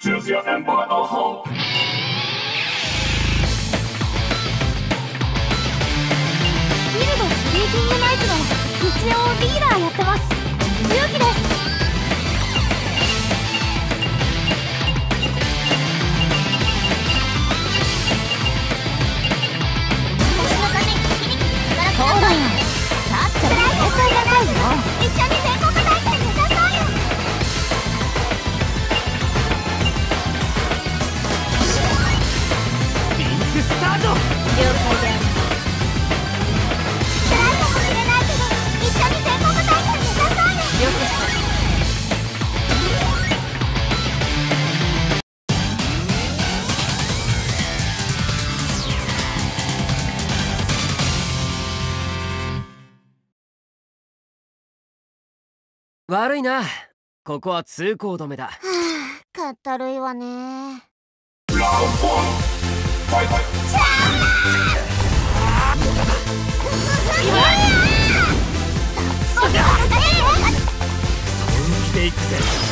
Choose your immortal hope. ギルドスリーキングナイツの一応リー悪いな。ここは通行止めだ。はあかったるいわね。気で行くぜ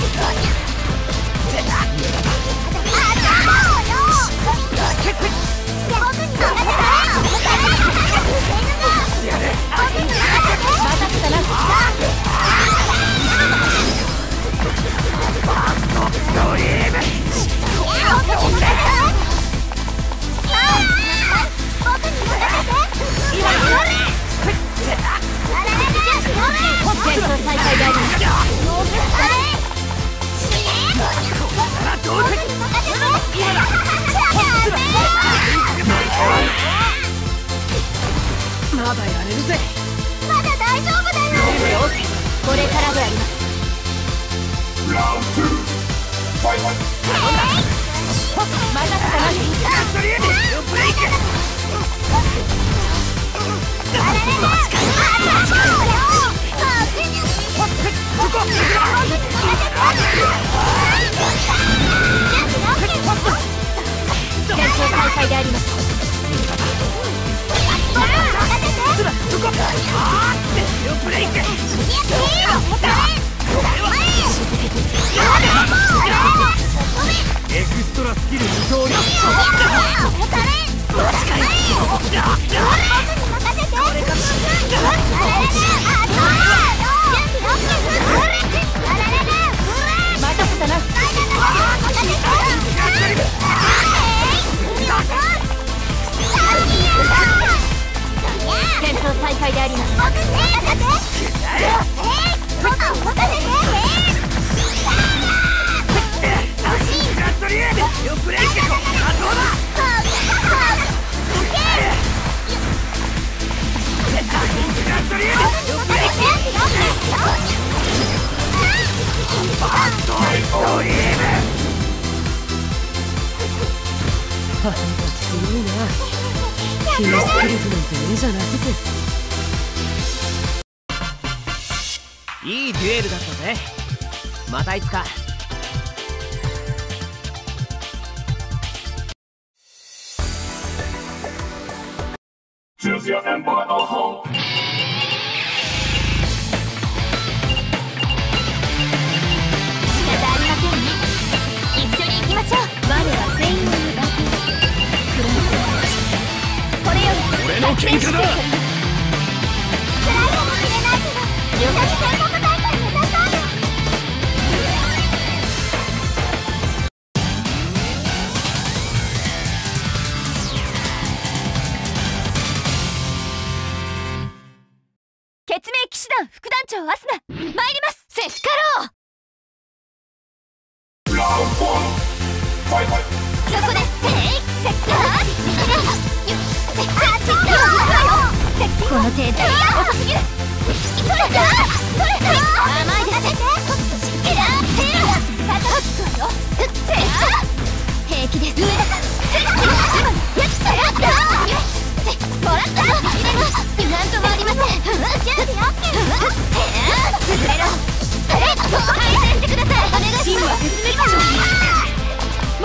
Gotcha. まだやれるぜまだ大丈夫だよこれからであります Round two. Fight. まだかな戦争再開であります Yeah. すすごいな。君スキルフなんて目じゃないぜ。いいデュエルだったぜ。またいつか。仕方。ありませんね。一緒に行きましょう。我は全員のバトルク。ラウれより。俺の喧嘩だ。辛いかもしれないけど優先戦長アスナ参ります。セスカロー Round one. Fight. そこですせいせっかこの程度。遅すぎる。それだそれだ甘いです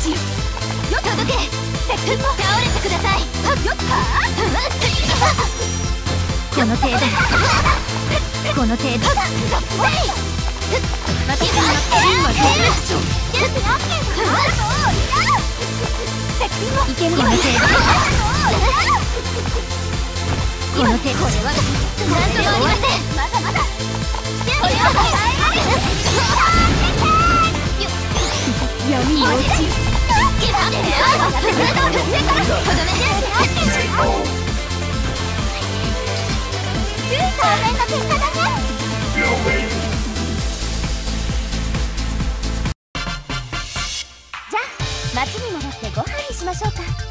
ちよ。よっ届け。接吻も。倒れてください。はっよっはっこの程度。この程度。私っはっはっるっしょっけっよっこっ程っこっは何ともありませんまだまだこれは闇っち街に戻ってご飯にしましょうか。